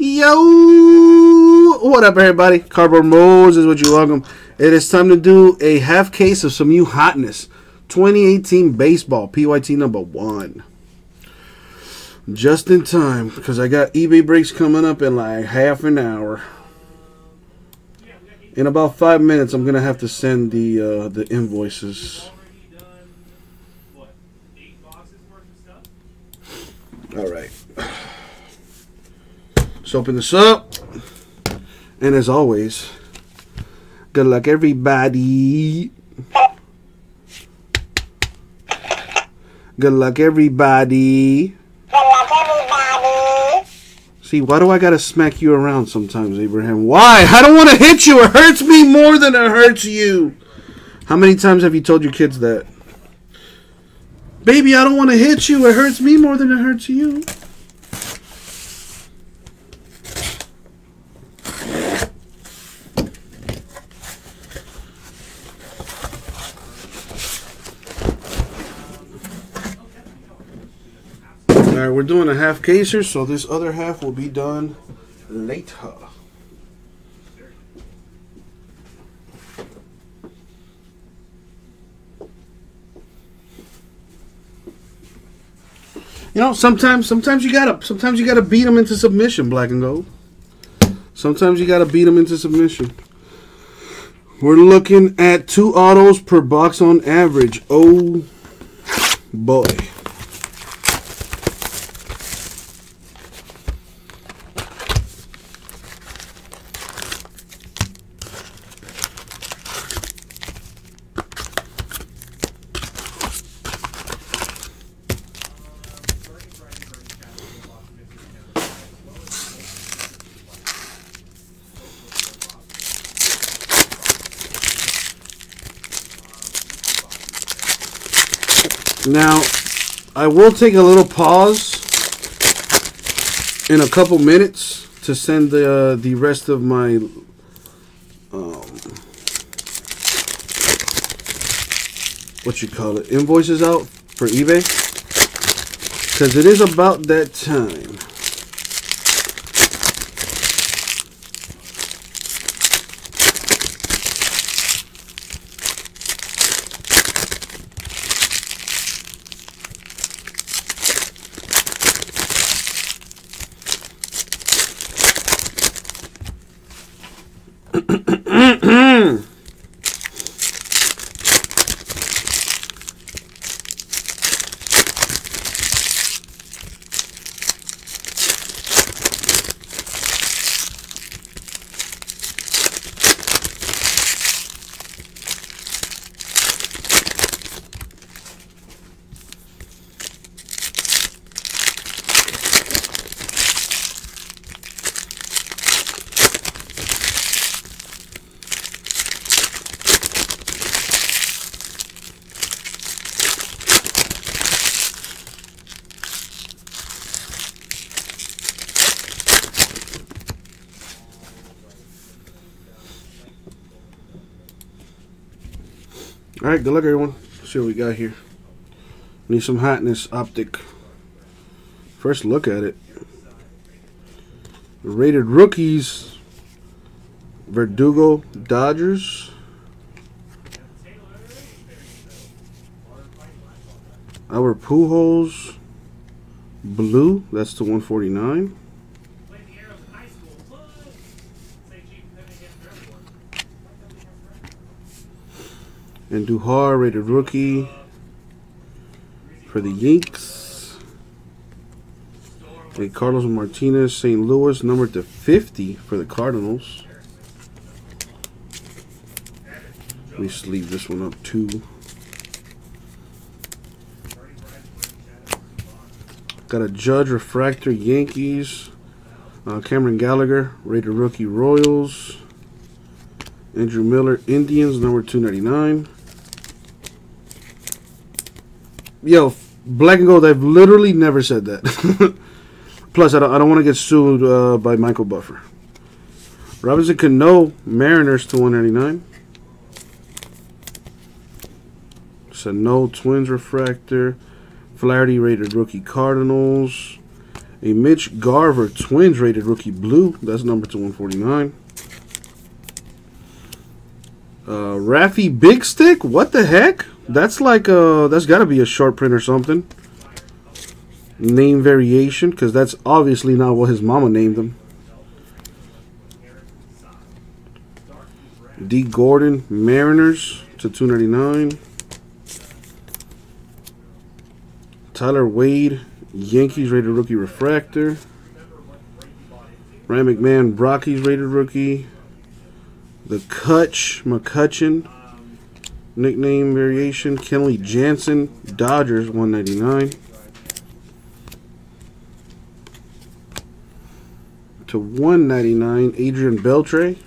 Yo! What up, everybody? Cardboard Moses, what you welcome. It is time to do a half case of some new hotness. 2018 baseball, PYT number one. Just in time, because I got eBay breaks coming up in like half an hour. In about five minutes, I'm gonna have to send the uh, the invoices. All right. Let's open this up. And as always, good luck, everybody. Good luck, everybody. See, why do I gotta smack you around sometimes, Abraham? Why? I don't want to hit you. It hurts me more than it hurts you. How many times have you told your kids that? Baby, I don't want to hit you. It hurts me more than it hurts you. We're doing a half caser, so this other half will be done later. You know, sometimes sometimes you gotta sometimes you gotta beat them into submission, black and gold. Sometimes you gotta beat them into submission. We're looking at two autos per box on average. Oh boy. Now, I will take a little pause in a couple minutes to send the uh, the rest of my um, what you call it invoices out for eBay because it is about that time. All right, good luck, everyone. Let's see what we got here. Need some hotness optic. First look at it. Rated rookies. Verdugo Dodgers. Our Pujols Blue. That's the 149. Andujar rated rookie for the Yanks. A Carlos Martinez St. Louis numbered to 50 for the Cardinals. Let me sleeve this one up too. Got a Judge Refractor Yankees. Uh, Cameron Gallagher rated rookie Royals. Andrew Miller Indians number 299. Yo, Black and Gold, I've literally never said that. Plus, I don't, I don't want to get sued uh, by Michael Buffer. Robinson Cano, Mariners to 199. Sano Twins Refractor. Flaherty rated rookie Cardinals. A Mitch Garver Twins rated rookie blue. That's number to 149. Uh, Raffy Big Stick? What the heck? That's like a, that's got to be a short print or something. Name variation, because that's obviously not what his mama named him. D. Gordon, Mariners to 299. Tyler Wade, Yankees rated rookie refractor. Ryan McMahon, Rockies rated rookie. The Cutch McCutcheon, nickname variation. Kenley Jansen, Dodgers 199. To 199, Adrian Beltre.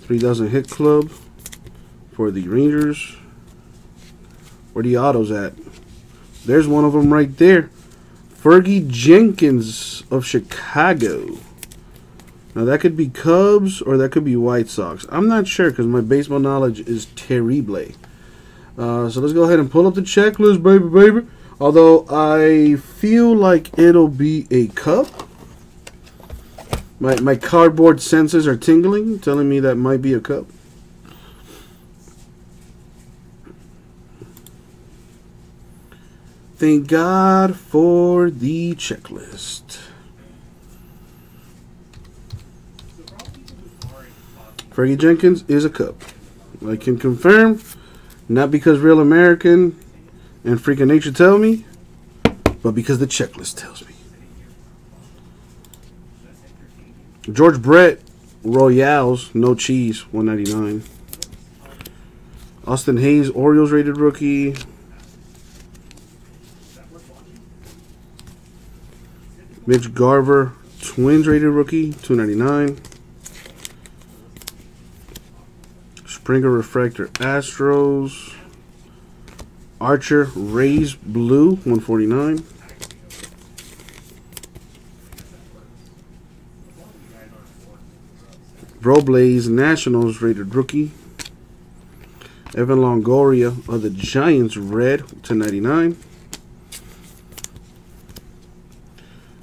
3000 hit club for the Rangers. Where the autos at? There's one of them right there. Fergie Jenkins of Chicago. Now that could be Cubs or that could be White Sox. I'm not sure because my baseball knowledge is terrible. Uh, so let's go ahead and pull up the checklist, baby, baby. Although I feel like it'll be a cup. My, my cardboard senses are tingling, telling me that might be a cup. Thank God for the checklist. Fergie Jenkins is a cup. I can confirm, not because Real American and Freaking Nature tell me, but because the checklist tells me. George Brett, Royals, no cheese, 199. Austin Hays, Orioles rated rookie. Mitch Garver, Twins rated rookie, 299. Springer Refractor, Astros. Archer, Rays Blue, 149. Robles Nationals rated rookie. Evan Longoria of the Giants red to 99.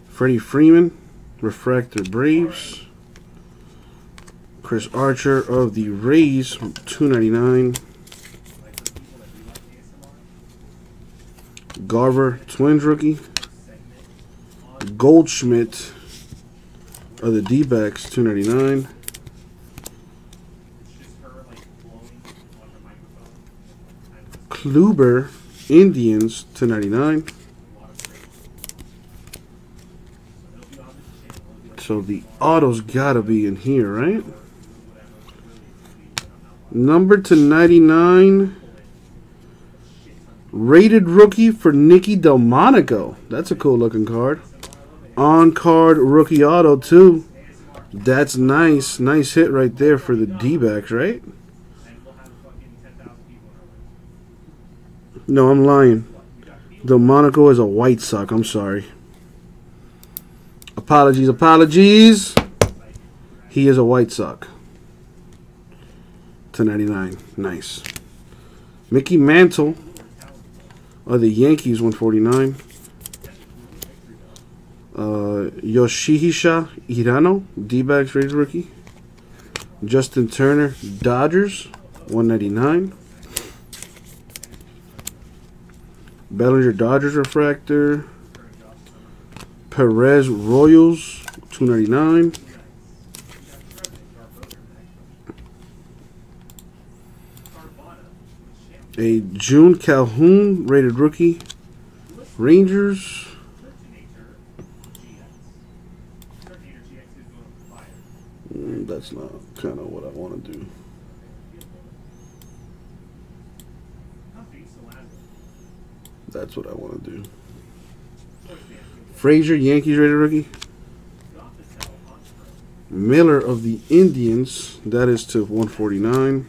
Freddie Freeman refractor Braves. Chris Archer of the Rays 299. Garver Twins rookie. Goldschmidt of the D-backs 299. Kluber, Indians to 99. So the auto's got to be in here, right? Number to 99. Rated rookie for Nicky Delmonico. That's a cool looking card. On card rookie auto, too. That's nice. Nice hit right there for the D backs, right? No, I'm lying. Delmonico is a White Sox. I'm sorry. Apologies, apologies. He is a White Sox. To 99. Nice. Mickey Mantle of the Yankees, 149. Uh, Yoshihisa Hirano, D-backs rated rookie. Justin Turner, Dodgers, 199. Bellinger Dodgers refractor. Perez Royals, 299. A June Calhoun rated rookie. Rangers. Mm, that's not kind of what I want to do. That's what I want to do. Frazier, Yankees rated rookie. Miller of the Indians, that is to 149.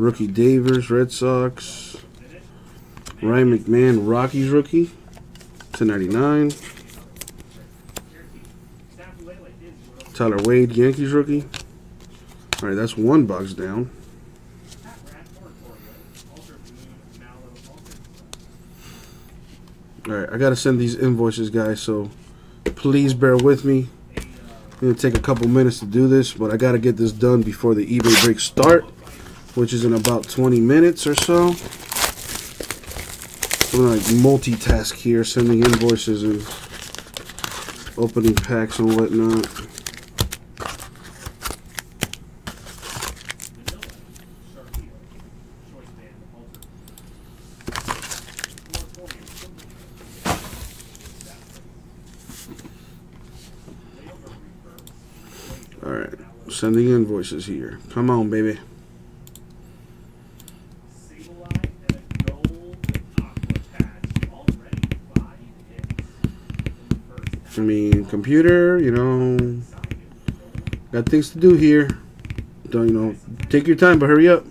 Rookie Devers, Red Sox. Ryan McMahon, Rockies rookie, to 99. Tyler Wade, Yankees rookie. All right, that's one box down. Alright, I gotta send these invoices, guys, so please bear with me. It's gonna take a couple minutes to do this, but I gotta get this done before the eBay break start, which is in about 20 minutes or so. I'm gonna like multitask here, sending invoices and opening packs and whatnot. Alright, sending invoices here. Come on, baby. I mean, computer, you know, got things to do here. Don't, you know, take your time, but hurry up.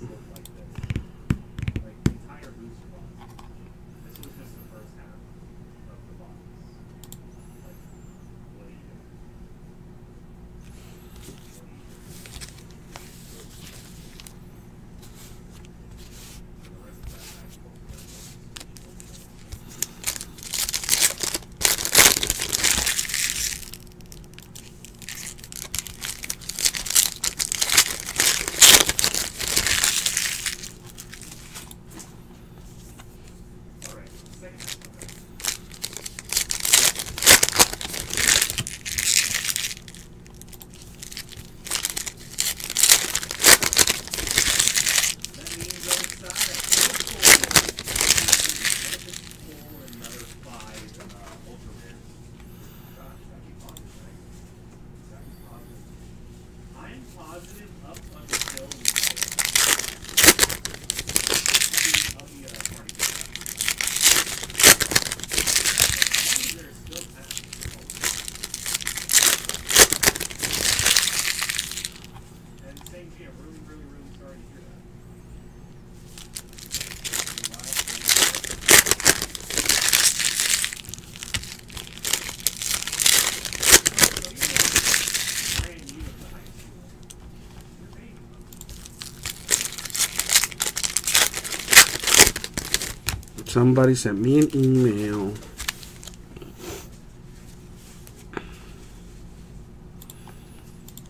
Somebody sent me an email.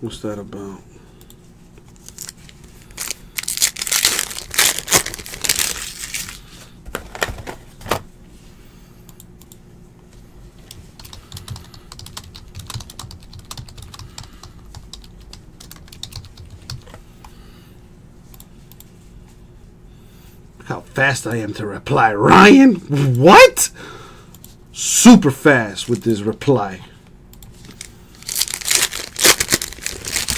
What's that about? How fast I am to reply. Ryan, what? Super fast with this reply.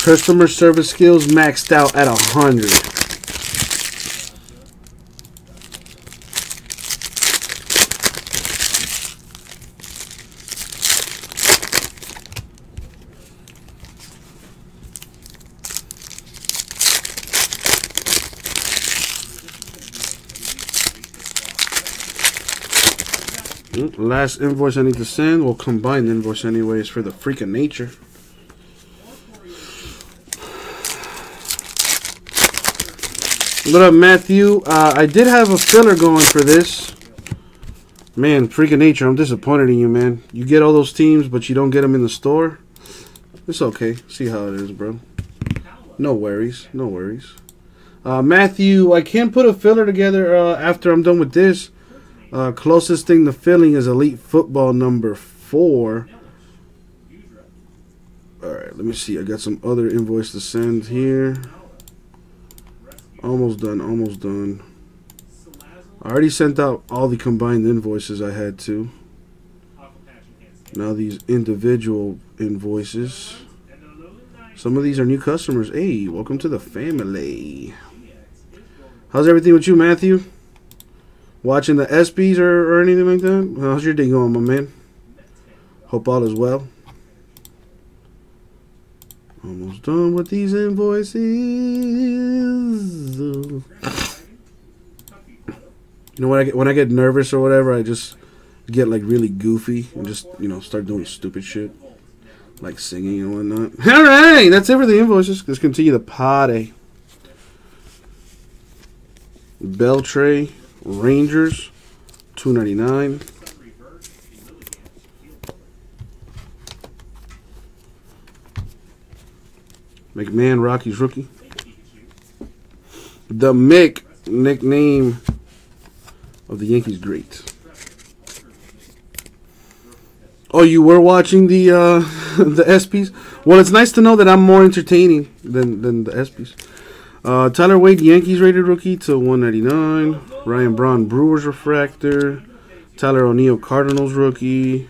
Customer service skills maxed out at 100. Last invoice I need to send. We'll combine the invoice anyways for the freak of nature. What up, Matthew? Uh, I did have a filler going for this. Man, freak of nature, I'm disappointed in you, man. You get all those teams, but you don't get them in the store. It's okay. See how it is, bro. No worries. No worries. Uh, Matthew, I can put a filler together uh, after I'm done with this. Uh, closest thing to filling is Elite Football number four. Alright, let me see. I got some other invoice to send here. Almost done, almost done. I already sent out all the combined invoices I had to. Now these individual invoices. Some of these are new customers. Hey, welcome to the family. How's everything with you, Matthew? Watching the ESPYs or, or anything like that? How's your day going, my man? Hope all is well. Almost done with these invoices. You know when I get when I get nervous or whatever, I just get like really goofy and just you know start doing stupid shit, like singing and whatnot. All right, that's it for the invoices. Let's continue the party. Beltre. Rangers, 299. McMahon, Rockies rookie. The Mick, nickname of the Yankees great. Oh, you were watching the uh, the ESPYs. Well, it's nice to know that I'm more entertaining than than the ESPYs. Uh, Tyler Wade, Yankees rated rookie to 199. Ryan Braun, Brewers refractor. Tyler O'Neill, Cardinals rookie.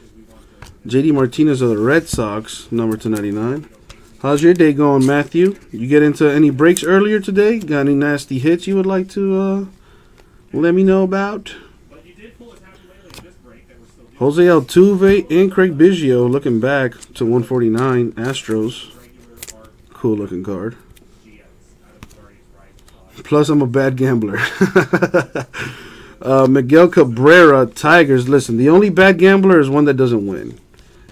JD Martinez of the Red Sox, number 299. How's your day going, Matthew? You get into any breaks earlier today? Got any nasty hits you would like to uh, let me know about? Jose Altuve and Craig Biggio looking back to 149 Astros. Cool looking card. Plus, I'm a bad gambler. uh, Miguel Cabrera, Tigers. Listen, the only bad gambler is one that doesn't win.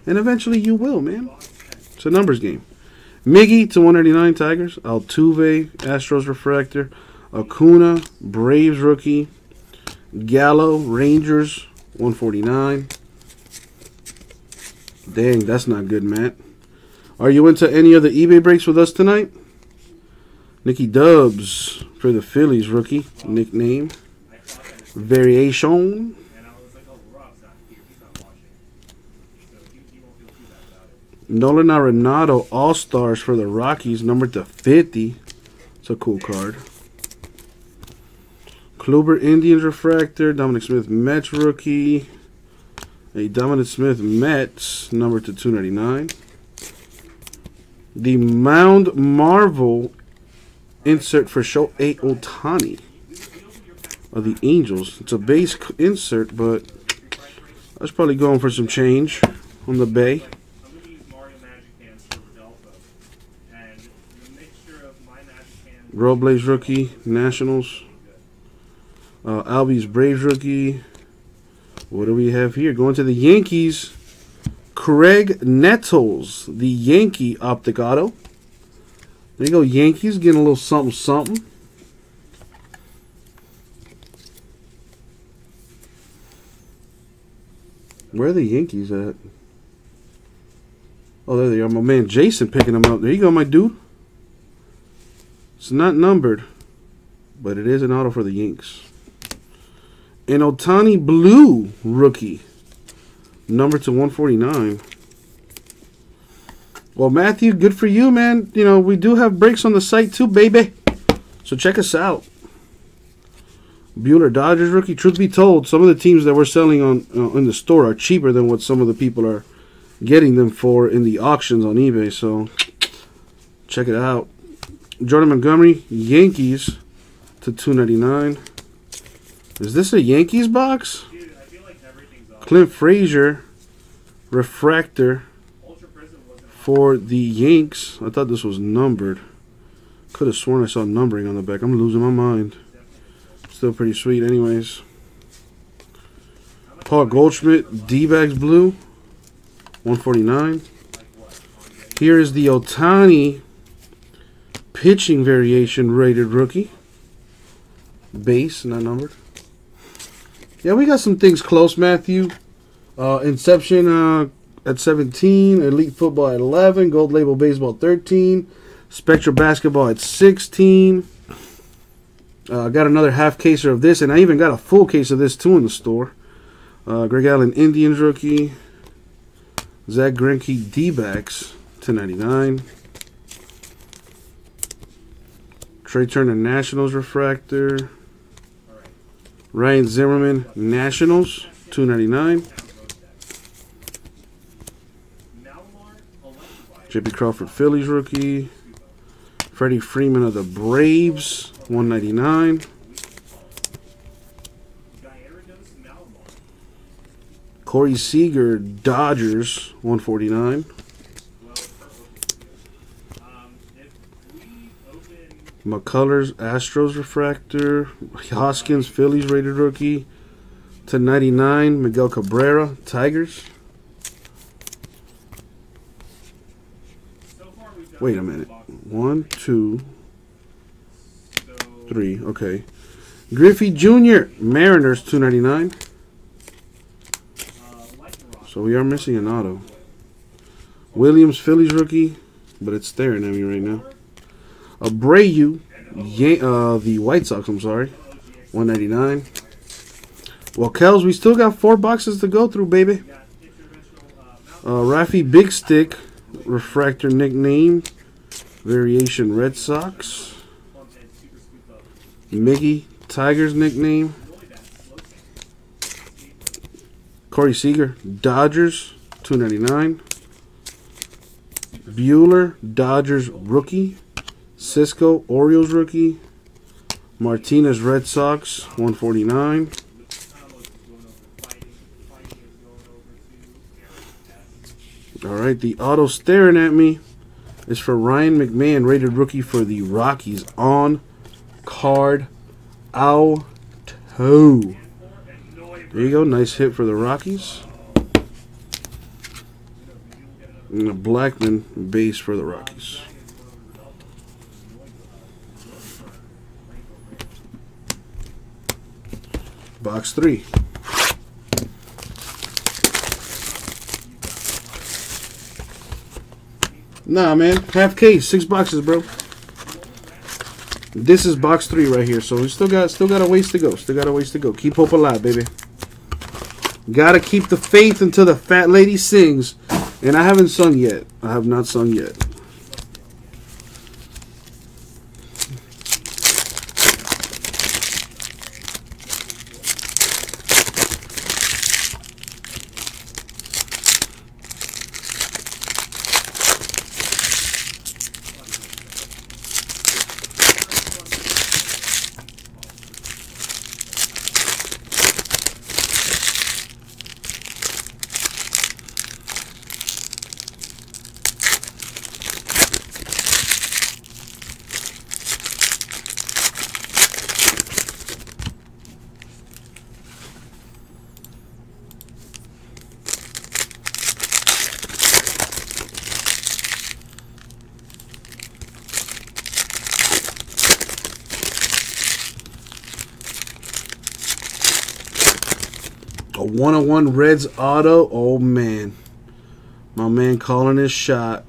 And eventually you will, man. It's a numbers game. Miggy to 189 Tigers. Altuve, Astros Refractor. Acuna, Braves rookie. Gallo, Rangers, 149. Dang, that's not good, Matt. Are you into any of the eBay breaks with us tonight? Nicky Dubs for the Phillies rookie nickname. Variation. Nolan Arenado All Stars for the Rockies, number to 50. It's a cool card. Kluber Indians Refractor, Dominic Smith Mets rookie. A Dominic Smith Mets, number to 299. The Mound Marvel insert for Show Shohei Ohtani of the Angels. It's a base insert, but I was probably going for some change on the Bay. Robles rookie, Nationals. Uh, Albies Braves rookie. What do we have here? Going to the Yankees. Graig Nettles, the Yankee Optic Auto. There you go, Yankees getting a little something something. Where are the Yankees at? Oh, there they are. My man Jason picking them up. There you go, my dude. It's not numbered, but it is an auto for the Yanks. An Ohtani Blue rookie. Number to 149. Well, Matthew, good for you, man. You know, we do have breaks on the site too, baby. So check us out. Buehler, Dodgers rookie. Truth be told, some of the teams that we're selling on uh, in the store are cheaper than what some of the people are getting them for in the auctions on eBay. So check it out. Jordan Montgomery, Yankees to 299. Is this a Yankees box? Dude, I feel like everything's. Clint Frazier, refractor Ultra Prism wasn't for the Yanks. I thought this was numbered. Could have sworn I saw numbering on the back. I'm losing my mind. Still pretty sweet, anyways. Paul Goldschmidt, D-backs blue, 149. Here is the Ohtani pitching variation rated rookie. Base, not numbered. Yeah, we got some things close, Matthew. Uh, Inception uh, at 17, Elite Football at 11, Gold Label Baseball 13, Spectra Basketball at 16. Uh, I got another half caser of this, and I even got a full case of this too in the store. Uh, Greg Allen Indians rookie, Zack Greinke D-backs 1099. Trea Turner Nationals refractor. Ryan Zimmerman Nationals 299. JP Crawford Phillies rookie. Freddie Freeman of the Braves 199. Gyarados, Corey Seager Dodgers 149. Well, um, if we open McCullers Astros refractor. Hoskins Phillies rated rookie. To 99 Miguel Cabrera Tigers. so far we've done Wait a minute. One, two, three. Okay. Griffey Jr. Mariners 299. uh, like rock. So we are missing an auto. Williams Phillies rookie, but it's staring at me right now. Abreu, Yan- uh, the White Sox. I'm sorry, 199. Well, Kels, we still got four boxes to go through, baby. Uh, Rafi Big Stick, refractor nickname, variation Red Sox. Miggy Tigers nickname. Corey Seager, Dodgers, 299. Buehler, Dodgers rookie. Sisco, Orioles rookie. Martinez, Red Sox, 149. Thomas is going over fighting. Fighting is going over to Aaron Test. All right, the auto staring at me is for Ryan McMahon, rated rookie for the Rockies on card out. There you go, nice hit for the Rockies. And a Blackmon base for the Rockies. Box three. Nah, man, half case, six boxes, bro. This is box three right here, so we still got still got a ways to go. Still got a ways to go. Keep hope alive, baby. Gotta keep the faith until the fat lady sings. And I haven't sung yet. I have not sung yet. A one on one Reds auto. Oh man. My man calling his shot.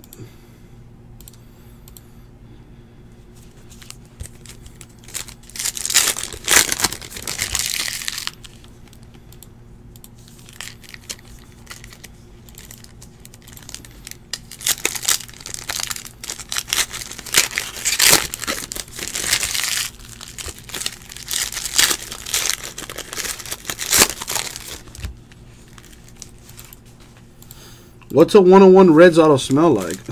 What's a one on one Reds auto smell like?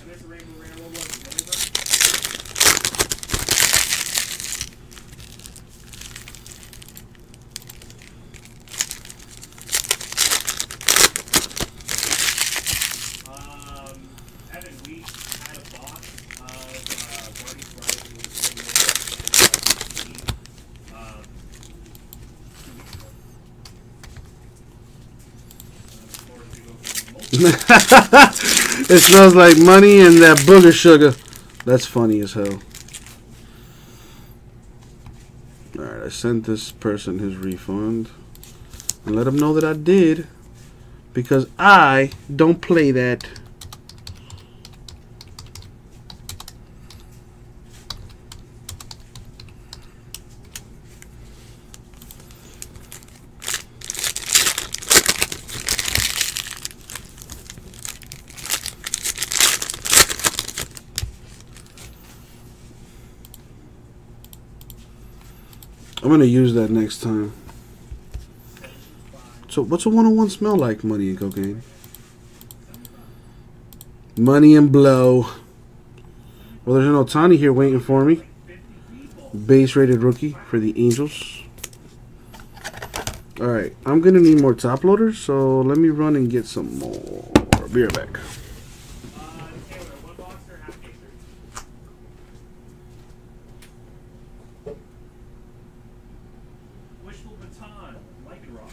And there's a Rainbow Rare. What was it? Neuber? Um, Evan, we had a box of uh, Marty's Brothers who was sitting there, um, two weeks ago. And of course, we go for multiple it smells like money and that booger sugar. That's funny as hell. Alright, I sent this person his refund. And let him know that I did. Because I don't play that. I'm gonna use that next time. So, what's a one-on-one smell like? Money and cocaine. Money and blow. Well, there's an Ohtani here waiting for me. Base rated rookie for the Angels. All right, I'm gonna need more top loaders, so let me run and get some more. Be right back. Uh, Taylor, one box or half caser? Wishful Baton, Lycanroc,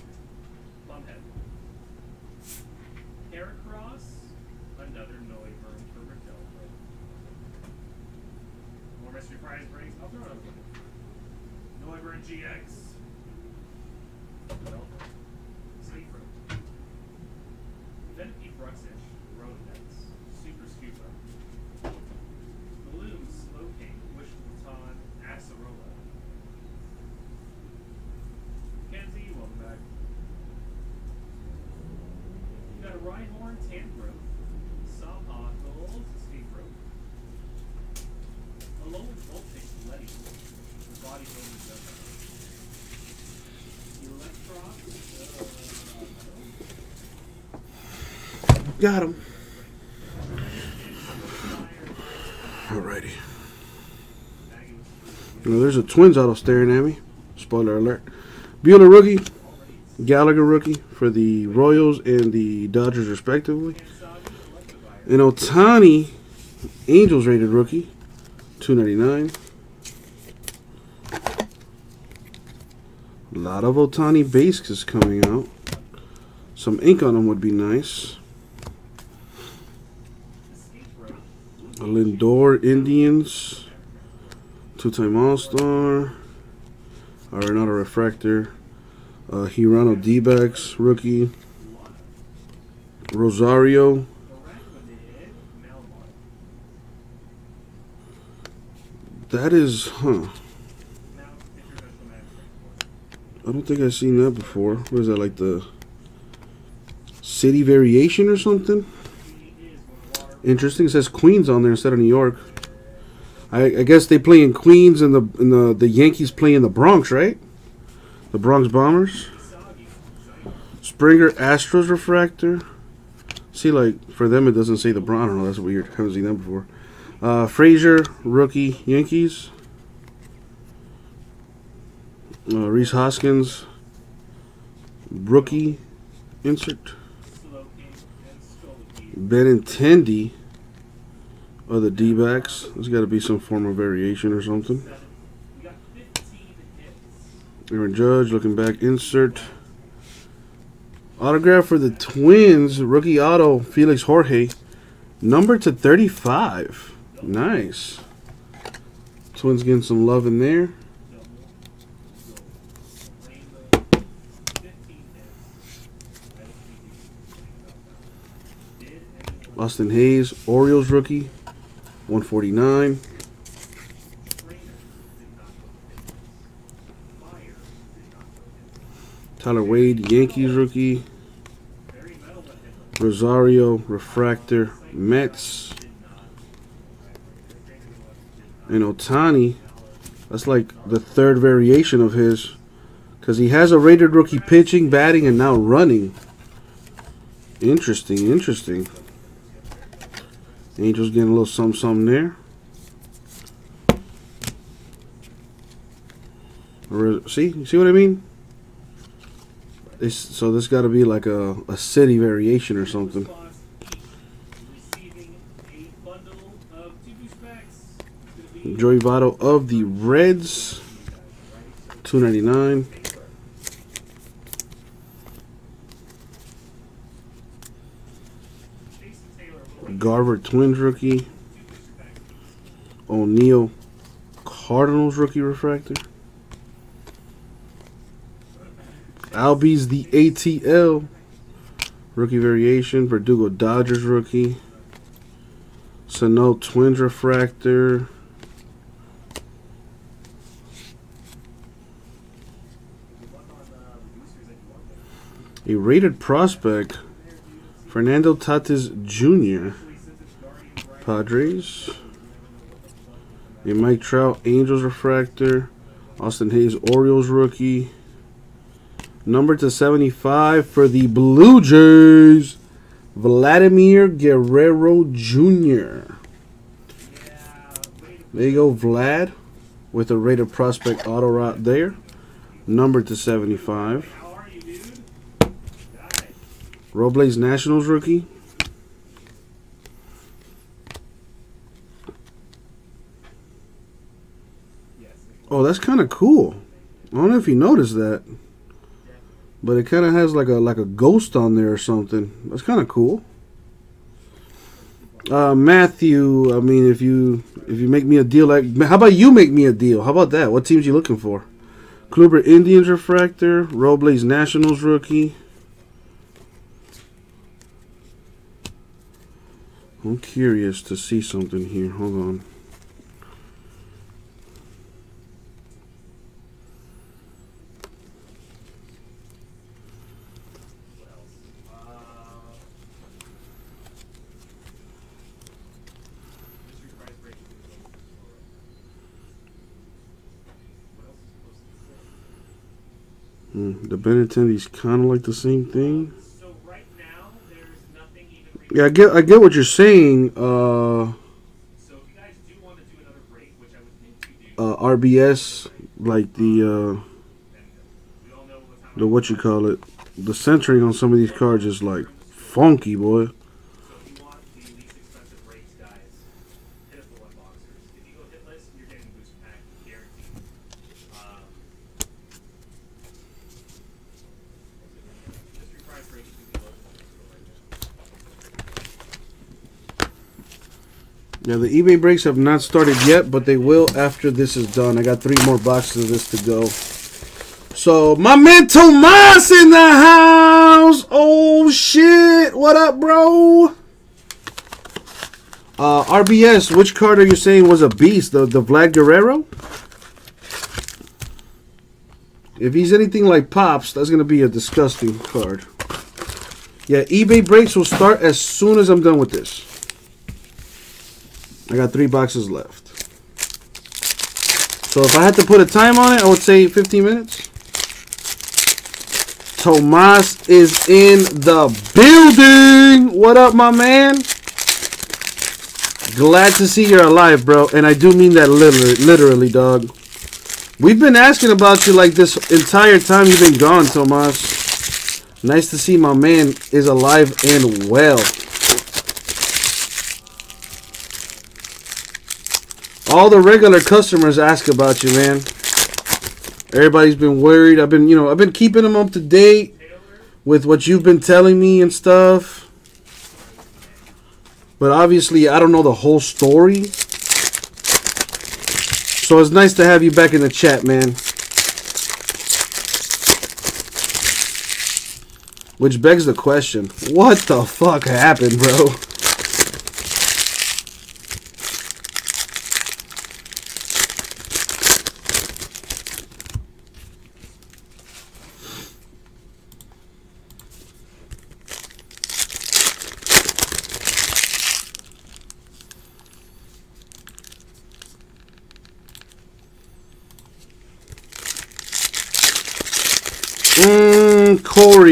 Plumhead. Heracross, another Noivern for Raquel. More mystery prize breaks. I'll throw another one. Noivern GX. Velcro. Sleeper. Tan growth. Subocals. Escape growth. A low voltage Letty. The body building does. Electron. Uh, Got him. Alrighty. Now, there's a Twins auto staring at me. Spoiler alert. Buehler rookie. Gallagher rookie for the Royals and the Dodgers respectively. And Ohtani, Angels rated rookie. 299. A lot of Ohtani bases coming out. Some ink on them would be nice. A Lindor Indians. Two-time All-Star. Arenado Refractor. Uh, Hirano D-backs rookie. Rosario. That is, huh? I don't think I've seen that before. What is that, like the city variation or something? Interesting. It says Queens on there instead of New York. I, I guess they play in Queens and the and the the Yankees play in the Bronx, right? The Bronx Bombers. Springer Astros refractor. See, like for them, it doesn't say the Bronx. I don't know. That's weird. haven't seen that before. Uh, Frazier rookie Yankees. Uh, Rhys Hoskins rookie insert. Benintendi of the D backs. There's got to be some form of variation or something. Aaron Judge looking back, insert. Autograph for the Twins, rookie auto, Felix Jorge. Number to 35. Nice. Twins getting some love in there. Austin Hays, Orioles rookie, 149. Tyler Wade, Yankees rookie. Rosario, Refractor, Mets. And Ohtani, that's like the third variation of his. Because he has a rated rookie pitching, batting, and now running. Interesting, interesting. Angels getting a little something, something there. See, see what I mean? So this got to be like a, a city variation or something. Joey Votto of the Reds, two ninety nine. Garver Twins rookie. O'Neill Cardinals rookie refractor. Albies the ATL rookie variation. Verdugo Dodgers rookie. Sano Twins refractor. A rated prospect. Fernando Tatis Jr. Padres. A Mike Trout Angels refractor. Austin Hays Orioles rookie. Number to 75 for the Blue Jays. Vladimir Guerrero Jr. There you go, Vlad. With a rated prospect auto right there. Number to 75. Robles Nationals rookie. Oh, that's kind of cool. I don't know if you noticed that, but it kind of has like a like a ghost on there or something. That's kind of cool. Uh, Matthew, I mean, if you if you make me a deal, like how about you make me a deal? How about that? What teams you looking for? Kluber Indians refractor, Robles Nationals rookie. I'm curious to see something here. Hold on. Hmm, the Benintendi's kind of like the same thing. So right now. Yeah, I get I get what you're saying. Uh, So you break, do, uh, RBS, like the uh, the what you call it, the centering on some of these cards is like funky, boy. So if you want the least expensive rates, guys, hit up the one boxers. If you go hit list, you're getting the booster pack guaranteed. Um, mystery prize break is gonna be low right now. The eBay breaks have not started yet, but they will after this is done. I got three more boxes of this to go. So, my man Tomas in the house. Oh, shit. What up, bro? Uh, RBS, which card are you saying was a beast? The, the Vlad Guerrero? If he's anything like Pops, that's to be a disgusting card. Yeah, eBay breaks will start as soon as I'm done with this. I got three boxes left. So if I had to put a time on it, I would say 15 minutes. Tomas is in the building. What up, my man? Glad to see you're alive, bro. And I do mean that literally, literally, dog. We've been asking about you like this entire time you've been gone, Tomas. Nice to see my man is alive and well. All the regular customers ask about you, man. Everybody's been worried. I've been, you know, I've been keeping them up to date with what you've been telling me and stuff. But obviously, I don't know the whole story. So it's nice to have you back in the chat, man. Which begs the question, what the fuck happened, bro?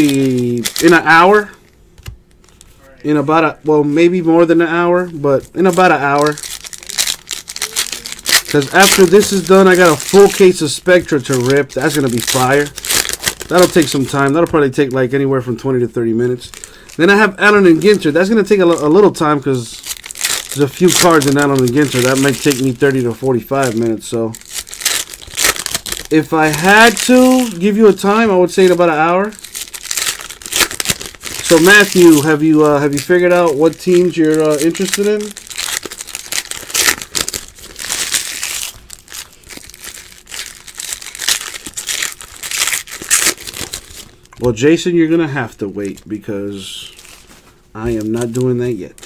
In an hour? In about a, well, maybe more than an hour, but in about an hour. Because after this is done, I got a full case of Spectra to rip. That's to be fire. That'll take some time. That'll probably take like anywhere from 20 to 30 minutes. Then I have Allen and Ginter. That's to take a, a little time because there's a few cards in Allen and Ginter. That might take me 30 to 45 minutes, so if I had to give you a time, I would say in about an hour. So Matthew, have you uh, have you figured out what teams you're uh, interested in? Well, Jason, you're gonna have to wait because I am not doing that yet.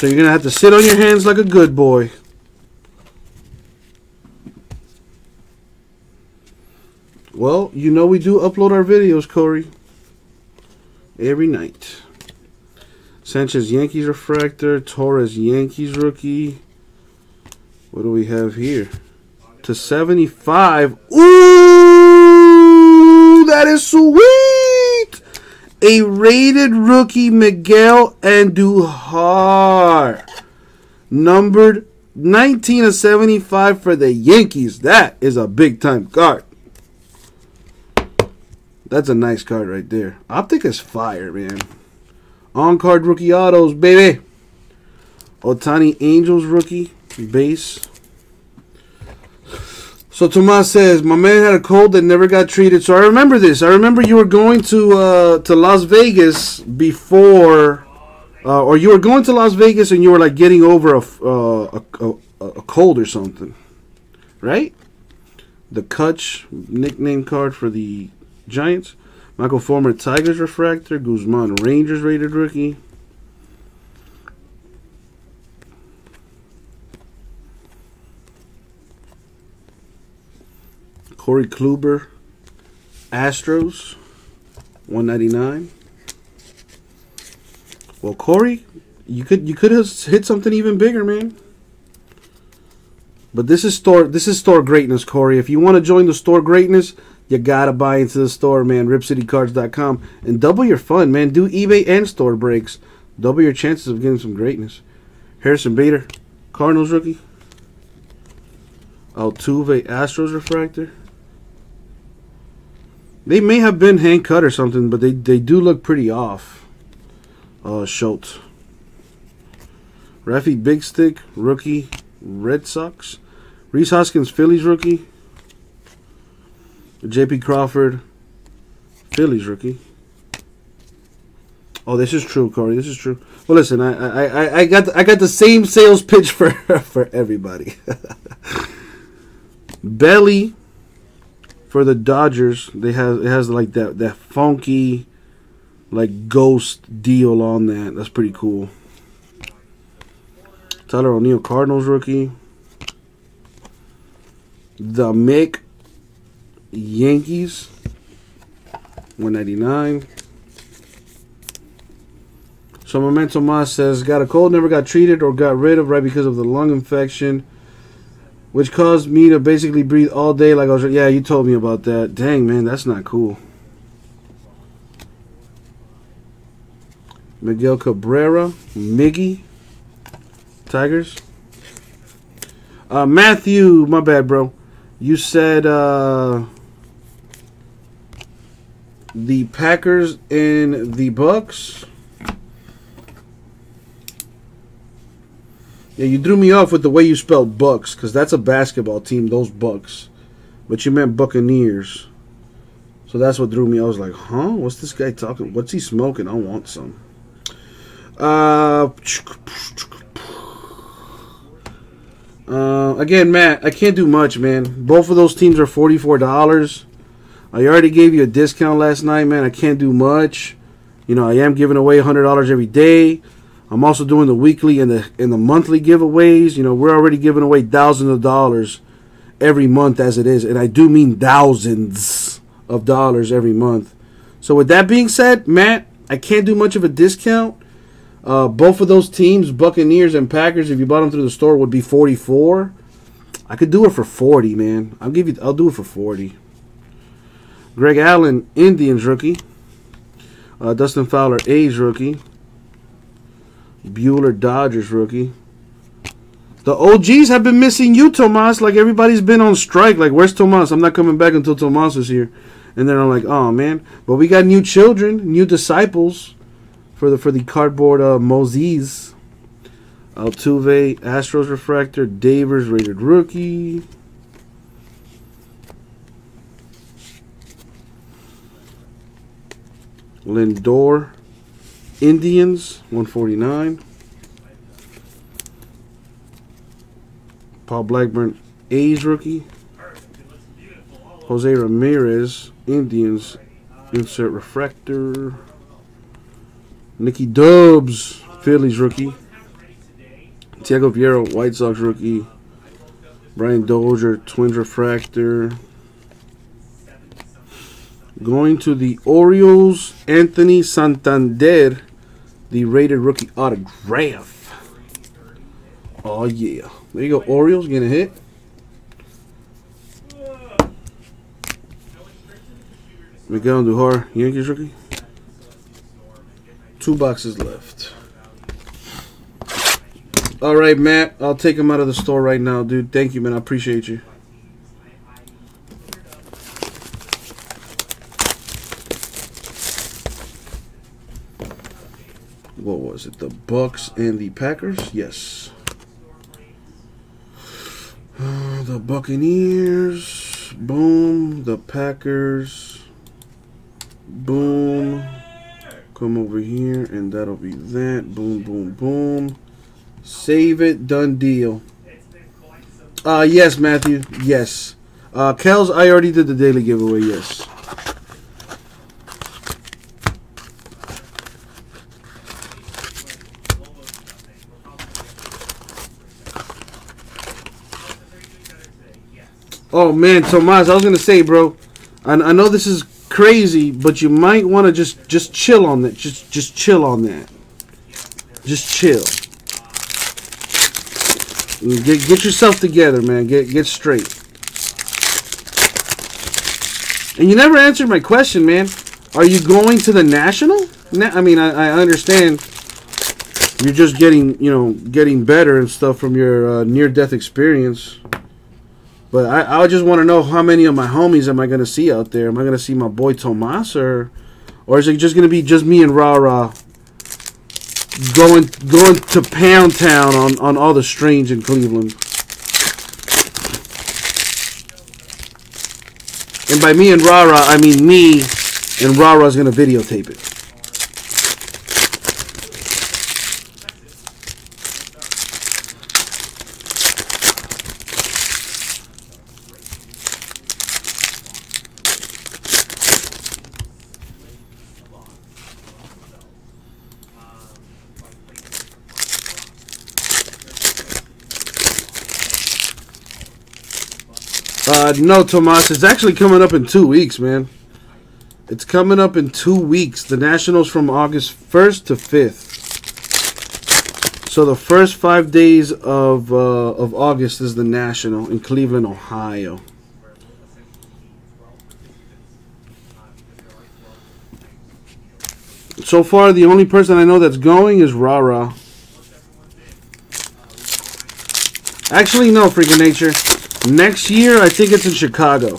So you're gonna have to sit on your hands like a good boy. Well, you know we do upload our videos, Corey. Every night. Sanchez Yankees refractor, Torres Yankees rookie. What do we have here? To 75. Ooh, that is sweet. A rated rookie Miguel Andujar. Numbered 19 of 75 for the Yankees. That is a big time card. That's a nice card right there. Optic is fire, man. On card rookie autos, baby. Ohtani Angels rookie base. So Tomas says, my man had a cold that never got treated. So I remember this. I remember you were going to uh, to Las Vegas before, uh, or you were going to Las Vegas and you were like getting over a uh, a, a, a cold or something, right? The Cutch nickname card for the Giants. Michael Fulmer Tigers refractor. Guzman Rangers rated rookie. Corey Kluber Astros 199. Well, Corey, you could you could have hit something even bigger, man. But this is store this is store greatness, Corey. If you want to join the store greatness, you gotta buy into the store, man. RipCityCards.com and double your fun, man. Do eBay and store breaks. Double your chances of getting some greatness. Harrison Bader, Cardinals rookie. Altuve Astros refractor. They may have been hand cut or something, but they, they do look pretty off. Uh, Schultz. Rafi Big Stick, rookie, Red Sox. Rhys Hoskins, Phillies rookie. J.P. Crawford, Phillies rookie. Oh, this is true, Corey. This is true. Well, listen, I I, I, I got I got the same sales pitch for for everybody. Belly for the Dodgers. They have it has like that that funky, like ghost deal on that. That's pretty cool. Tyler O'Neill, Cardinals rookie. The Mick Yankees, 199. So Memento Mas says, got a cold, never got treated or got rid of right because of the lung infection, which caused me to basically breathe all day like I was. Yeah, you told me about that. Dang, man, that's not cool. Miguel Cabrera, Miggy, Tigers. Uh, Matthew, my bad, bro. You said uh, the Packers and the Bucks. Yeah, you threw me off with the way you spelled Bucks because that's a basketball team, those Bucks. But you meant Buccaneers. So that's what threw me. I was like, huh? What's this guy talking? What's he smoking? I want some. Uh, uh, again, Matt, I can't do much, man. Both of those teams are $44. I already gave you a discount last night, man. I can't do much. You know, I am giving away $100 every day. I'm also doing the weekly and the and the monthly giveaways. You know, we're already giving away thousands of dollars every month as it is, and I do mean thousands of dollars every month. So with that being said, Matt, I can't do much of a discount. Uh, both of those teams, Buccaneers and Packers, if you bought them through the store, would be 44. I could do it for 40, man. I'll give you. I'll do it for 40. Greg Allen, Indians rookie. Uh, Dustin Fowler, A's rookie. Buehler, Dodgers rookie. The OGs have been missing you, Tomas. Like everybody's been on strike. Like, where's Tomas? I'm not coming back until Tomas is here. And then I'm like, oh man. But we got new children, new disciples for the for the cardboard uh, Moses. Altuve, Astros refractor, Devers rated rookie. Lindor, Indians, 149. Paul Blackburn, A's rookie. Jose Ramirez, Indians, insert refractor. Nicky Dubs, Phillies rookie. Thyago Vieira, White Sox rookie. Brian Dozier, Twins refractor. Going to the Orioles, Anthony Santander, the rated rookie autograph. Oh, yeah. There you go, Orioles getting a hit. Miguel Andujar, Yankees rookie. Two boxes left. All right, Matt. I'll take them out of the store right now, dude. Thank you, man. I appreciate you. What was it? The Bucks and the Packers? Yes. The Buccaneers. Boom. The Packers. Boom. Come over here, and that'll be that. Boom, boom, boom. Save it. Done deal. Uh, yes, Matthew. Yes. Uh, Kels, I already did the daily giveaway. Yes. Oh man, Tomas, I was gonna say, bro. I, I know this is crazy, but you might want to just just chill on that. Just just chill on that. Just chill. Get get yourself together, man. Get get straight. And you never answered my question, man. Are you going to the national? Na- I mean, I, I understand you're just getting, you know, getting better and stuff from your uh, near-death experience. But I, I just want to know how many of my homies am I going to see out there? Am I going to see my boy Tomas or, or is it just going to be just me and Ra Ra going going to Pound Town on, on all the strange in Cleveland? And by me and Ra Ra, I mean me and Ra Ra's going to videotape it. No, Tomas, it's actually coming up in two weeks, man. It's coming up in two weeks. The Nationals from August 1st to 5th. So the first five days of uh, of August is the National in Cleveland, Ohio. So far, the only person I know that's going is Ra Ra. Actually, no, freaking nature. Next year, I think it's in Chicago.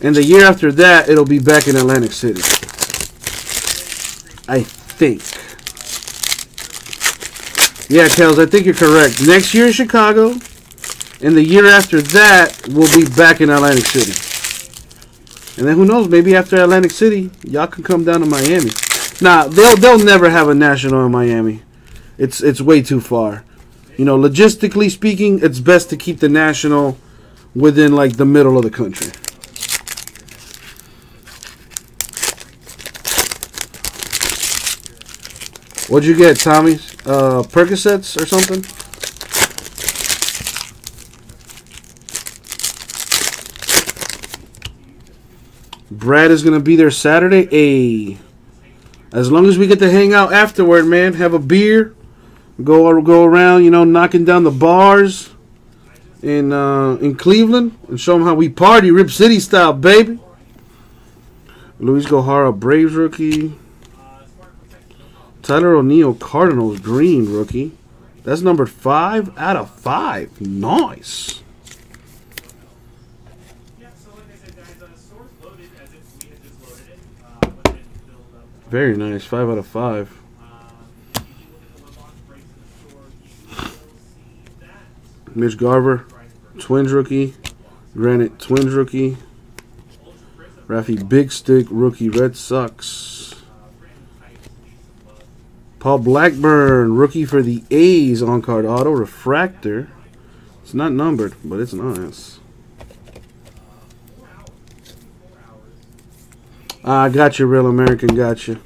And the year after that, it'll be back in Atlantic City. I think. Yeah, Kels, I think you're correct. Next year in Chicago, and the year after that, we'll be back in Atlantic City. And then who knows? Maybe after Atlantic City, y'all can come down to Miami. Nah, they'll they'll never have a national in Miami. It's it's way too far. You know, logistically speaking, it's best to keep the national within like the middle of the country. What'd you get, Tommy? Uh, Percocets or something? Brad is gonna be there Saturday. A. As long as we get to hang out afterward, man, have a beer, go go around, you know, knocking down the bars in uh, in Cleveland and show them how we party, Rip City style, baby. Luis Gohara, Braves rookie. Tyler O'Neill, Cardinals green rookie. That's number five out of five. Nice. Very nice. Five out of five. Mitch Garver, Twins rookie. Granite Twins rookie. Rafi Big Stick rookie Red Sox. uh, Paul Blackburn rookie for the A's on card auto refractor. It's not numbered, but it's nice. hours. I got you, real American. Got you.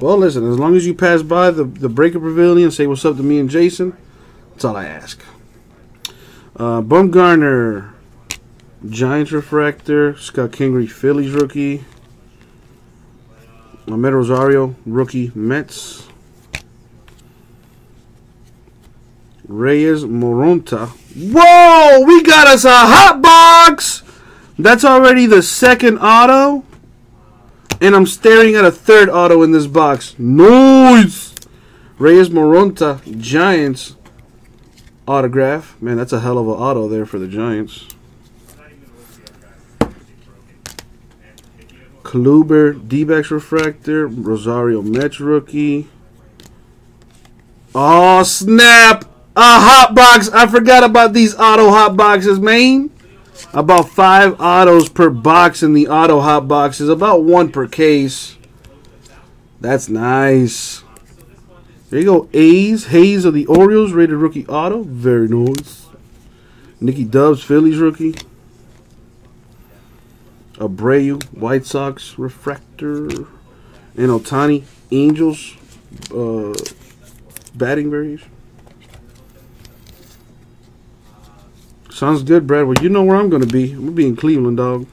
Well, listen. As long as you pass by the the Breaker Pavilion, and say what's up to me and Jason. That's all I ask. Uh, Bumgarner, Giants refractor. Scott Kingery, Phillies rookie. Amed Rosario, rookie Mets. Reyes Moronta. Whoa! We got us a hot box! That's already the second auto. And I'm staring at a third auto in this box. Nice! Reyes Moronta, Giants autograph. Man, that's a hell of an auto there for the Giants. Kluber, D-backs refractor. Rosario Mets rookie. Oh, snap! A hot box. I forgot about these auto hot boxes, man. About five autos per box in the auto hot boxes. About one per case. That's nice. There you go. A's. Hays of the Orioles. Rated rookie auto. Very nice. Nicky Dubs, Phillies rookie. Abreu, White Sox refractor. And Ohtani, Angels uh, batting variation. Sounds good, Brad. Well, you know where I'm going to be. I'm going to be in Cleveland, dog.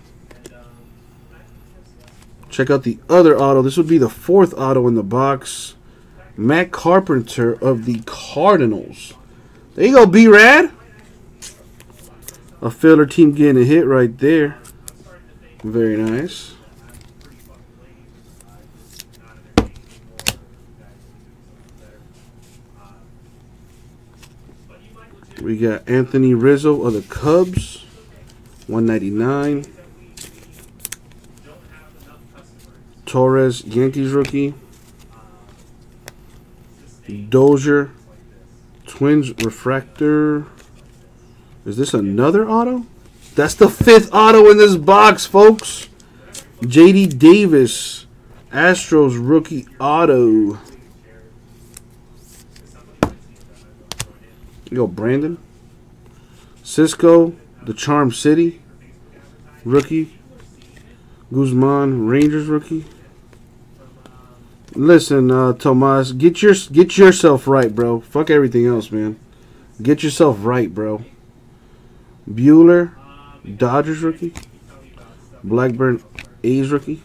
Check out the other auto. This would be the fourth auto in the box. Matt Carpenter of the Cardinals. There you go, B Rad. A filler team getting a hit right there. Very nice. We got Anthony Rizzo of the Cubs, 199. that we, we don't have enough customers Torres, Yankees rookie. Dozier. Twins refractor. Is this another auto? That's the fifth auto in this box, folks. JD Davis, Astros rookie auto. Yo, Brandon. Sisco, the Charm City rookie. Guzman, Rangers rookie. Listen, uh, Tomas, get your get yourself right, bro. Fuck everything else, man. Get yourself right, bro. Buehler, Dodgers rookie. Blackburn, A's rookie.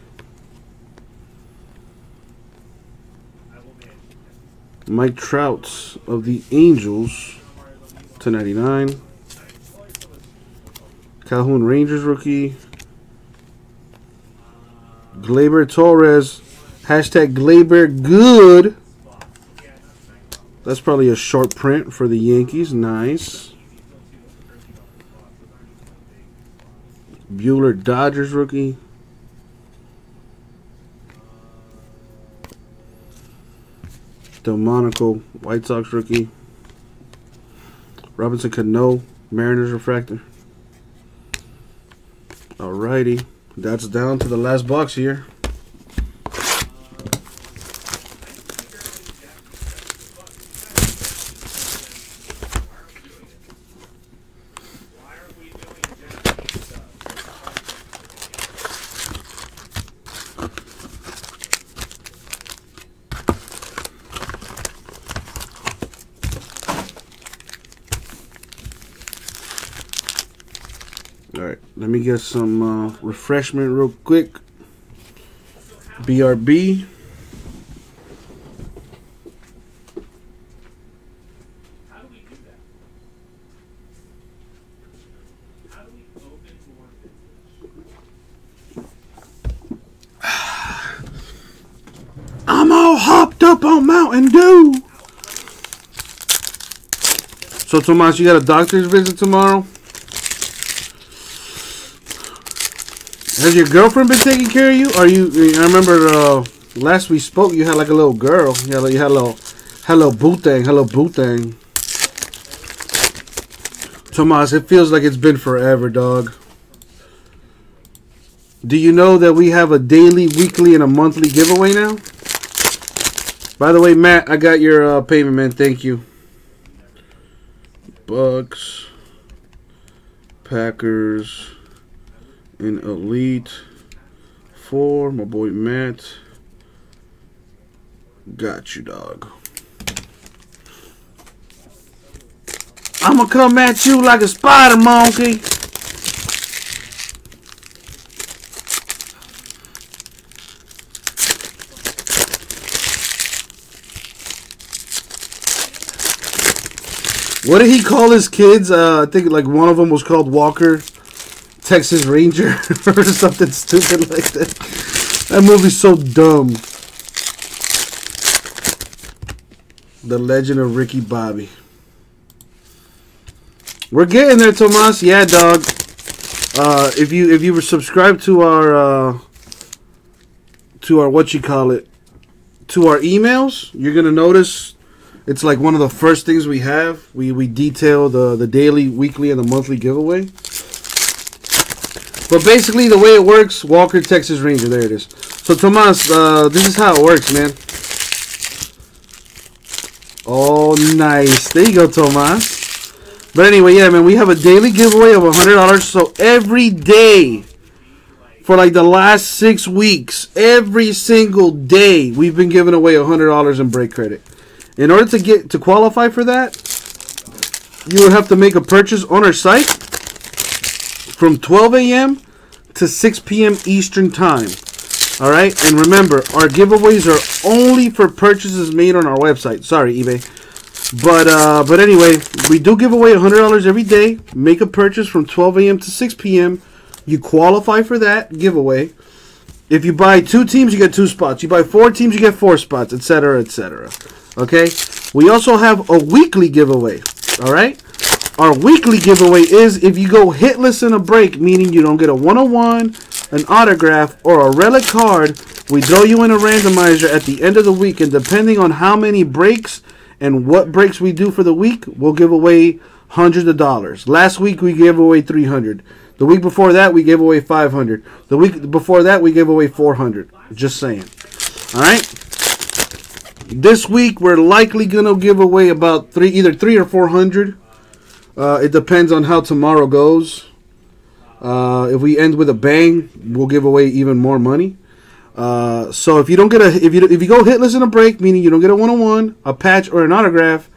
Mike Trouts of the Angels to 99. Calhoun Rangers rookie. Gleyber Torres. Hashtag Gleyber good. That's probably a short print for the Yankees. Nice. Buehler Dodgers rookie. Delmonico White Sox rookie. Robinson Cano Mariners refractor. Alrighty. That's down to the last box here. Why aren't we doing Japanese stuff? Alright, let me get some uh, refreshment real quick. BRB. I'm all hopped up on Mountain Dew. So, Tomas, you got a doctor's visit tomorrow? Has your girlfriend been taking care of you? Are you? I remember uh, last we spoke, you had like a little girl. You had, you had a little, had a little boo thing, hello boo thing. Tomas, it feels like it's been forever, dog. Do you know that we have a daily, weekly, and a monthly giveaway now? By the way, Matt, I got your uh, payment, man. Thank you. Bucks, Packers, and Elite Four. My boy Matt. Got you, dog. I'ma come at you like a spider monkey. What did he call his kids? Uh, I think like one of them was called Walker, Texas Ranger, or something stupid like that. That movie's so dumb. The Legend of Ricky Bobby. We're getting there, Tomas. Yeah, dog. Uh, if you if you were subscribed to our uh, to our what you call it to our emails, you're gonna notice it's like one of the first things we have. We we detail the the daily, weekly, and the monthly giveaway. But basically, the way it works, Walker Texas Ranger. There it is. So Tomas, uh, this is how it works, man. Oh, nice. There you go, Tomas. But anyway, yeah, man, we have a daily giveaway of $100. So every day for like the last six weeks, every single day, we've been giving away $100 in break credit. In order to get to qualify for that, you would have to make a purchase on our site from 12 a.m. to 6 p.m. Eastern Time. All right, and remember, our giveaways are only for purchases made on our website. Sorry, eBay. But uh, but anyway, we do give away $100 every day. Make a purchase from 12 a.m. to 6 p.m. You qualify for that giveaway. If you buy two teams, you get two spots. You buy four teams, you get four spots, etc., etc. Okay? We also have a weekly giveaway. All right? Our weekly giveaway is if you go hitless in a break, meaning you don't get a 101, an autograph, or a relic card, we throw you in a randomizer at the end of the week, and depending on how many breaks and what breaks we do for the week, we'll give away hundreds of dollars. Last week we gave away 300. The week before that we gave away 500. The week before that we gave away 400. Just saying. All right. This week we're likely gonna give away about three, either three or 400. Uh, it depends on how tomorrow goes. Uh, if we end with a bang, we'll give away even more money. Uh, so if you don't get a if you if you go hitless in a break, meaning you don't get a one on one, a patch, or an autograph,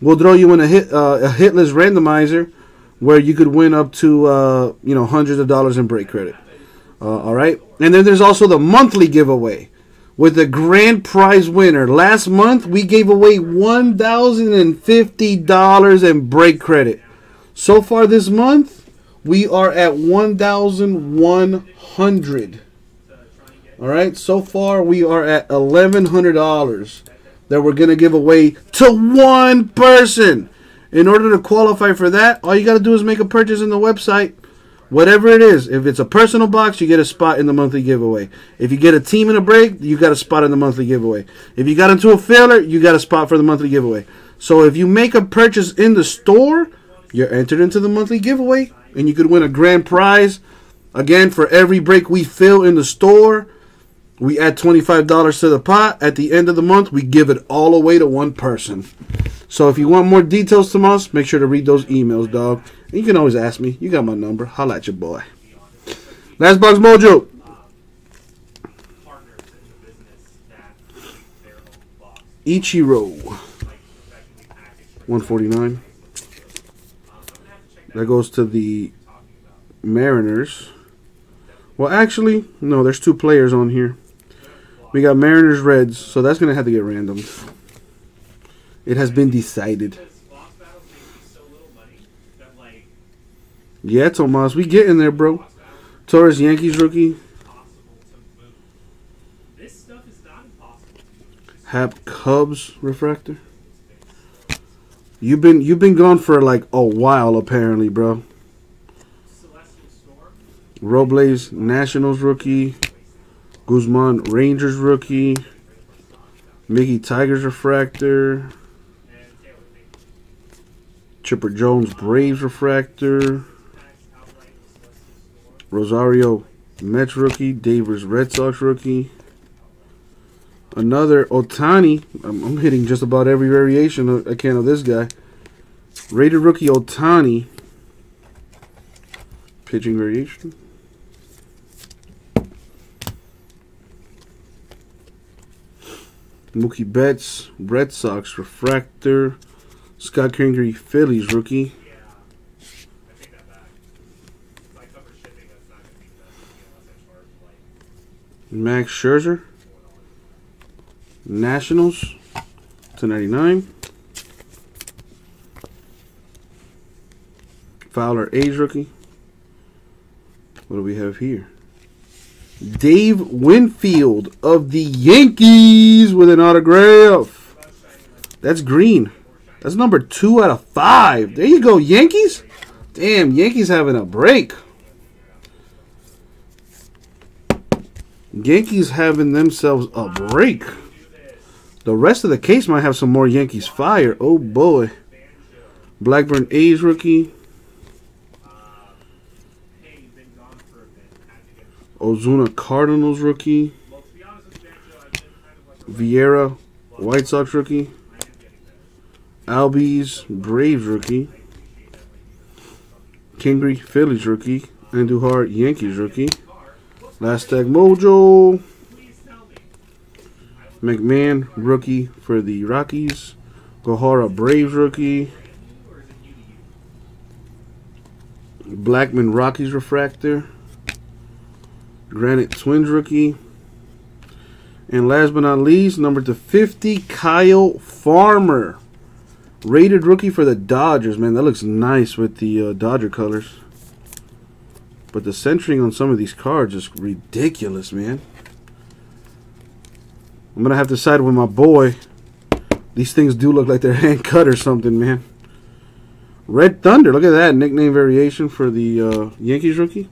we'll throw you in a hit uh, a hitless randomizer where you could win up to uh, you know hundreds of dollars in break credit. Uh, all right, and then there's also the monthly giveaway with the grand prize winner. Last month we gave away one thousand and fifty dollars in break credit. So far this month we are at one thousand one hundred. All right, so far we are at eleven hundred dollars that we're gonna give away to one person. In order to qualify for that, all you gotta do is make a purchase in the website. Whatever it is, if it's a personal box, you get a spot in the monthly giveaway. If you get a team in a break, you got a spot in the monthly giveaway. If you got into a failure, you got a spot for the monthly giveaway. So if you make a purchase in the store, you're entered into the monthly giveaway, and you could win a grand prize. Again, for every break we fill in the store, we add $25 to the pot. At the end of the month, we give it all away to one person. So if you want more details from us, make sure to read those emails, dog. And you can always ask me. You got my number. Holla at your boy. Last Box Mojo. Ichiro. like effectively packaged for 149. Um, I'm gonna have to check that goes to the. Mariners. Well, actually, no, there's two players on here. We got Mariners Reds, so that's going to have to get random. It has been decided. Yeah, Tomas, we get in there, bro. Torres Yankees rookie. Happ Cubs refractor. You've been you've been gone for like a while apparently, bro. Robles Nationals rookie. Guzman Rangers rookie. Mickey Tigers refractor. Chipper Jones Braves refractor. Rosario Mets rookie. Davis Red Sox rookie. Another Ohtani. I'm, I'm hitting just about every variation I can of this guy. Rated rookie Ohtani. Pitching variation. Mookie Betts, Red Sox refractor. Scott Kingery, Phillies rookie. Max Scherzer, Nationals, to 99. Fowler, A's rookie. What do we have here? Dave Winfield of the Yankees with an autograph. That's green. That's number two out of five. There you go, Yankees. Damn, Yankees having a break. Yankees having themselves a break. The rest of the case might have some more Yankees fire. Oh boy. Blackburn A's rookie. hey, you've been gone for a bit, had to get Ozuna Cardinals rookie. well to be honest with you, Banjo, I've been kind of Cardinals rookie. Vieira White Sox rookie. Albies Braves rookie. Kingery Phillies rookie. Andujar Yankees rookie. Last Tag Mojo. McMahon rookie for the Rockies. Gohara Braves rookie. Blackmon Rockies refractor. Granite Twins rookie. And last but not least, number to 50, Kyle Farmer. Rated rookie for the Dodgers, man. That looks nice with the uh, Dodger colors. But the centering on some of these cards is ridiculous, man. I'm gonna have to side with my boy. These things do look like they're hand cut or something, man. Red Thunder, look at that nickname variation for the uh, Yankees rookie.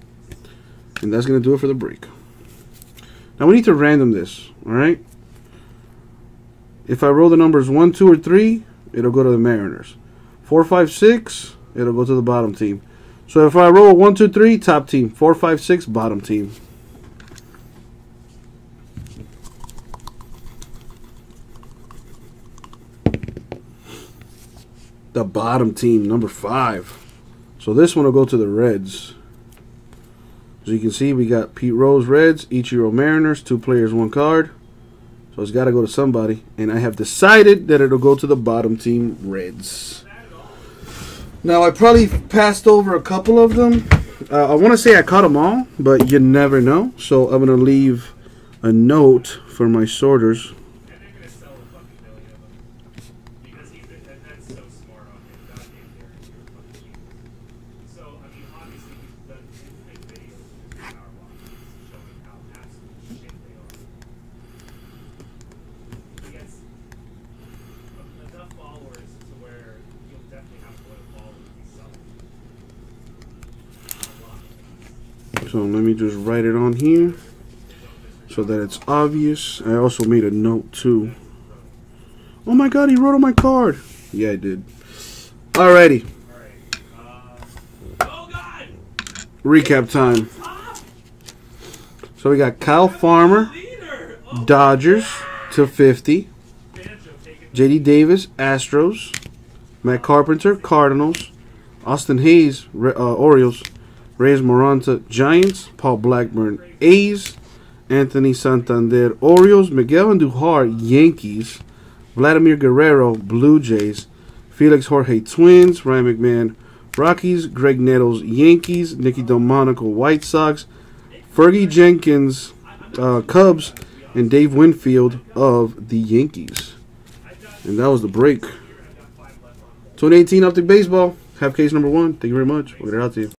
And that's gonna do it for the break. Now we need to random this, alright? If I roll the numbers 1, 2, or 3, it'll go to the Mariners. 4, 5, 6, it'll go to the bottom team. So if I roll 1, 2, 3, top team. 4, 5, 6, bottom team. The bottom team, number 5. So this one will go to the Reds. As you can see, we got Pete Rose Reds, Ichiro Mariners, two players, one card. So it's got to go to somebody. And I have decided that it'll go to the bottom team, Reds. Now, I probably passed over a couple of them. Uh, I want to say I caught them all, but you never know. So I'm going to leave a note for my sorters. And they're gonna sell a fucking million of them. Because he's that, that's so smart on him. Goddamn Derek, you're a fucking genius. So, I mean, obviously he's done infinite videos with his power boxes showing how absolute shit they are. He gets en- enough followers to where you'll definitely have to let him follow if he's selling. A lot of things. So let me just write it on here so that it's obvious. I also made a note too. Oh my god, he wrote on my card. Yeah, I did. Alrighty, recap time. So we got Kyle Farmer! Dodgers to 50. JD Davis, Astros. Matt Carpenter, Cardinals. Austin Hays, uh, Orioles. Reyes Moronta, Giants. Paul Blackburn, A's. Anthony Santander, Orioles. Miguel Andujar, Yankees. Vladimir Guerrero, Blue Jays. Felix Jorge, Twins. Ryan McMahon, Rockies. Graig Nettles, Yankees. Nicky Delmonico, White Sox. Fergie Jenkins, uh, Cubs. And Dave Winfield of the Yankees. And that was the break. 2018 Optic Baseball. Half case number one. Thank you very much. We'll get it out to you.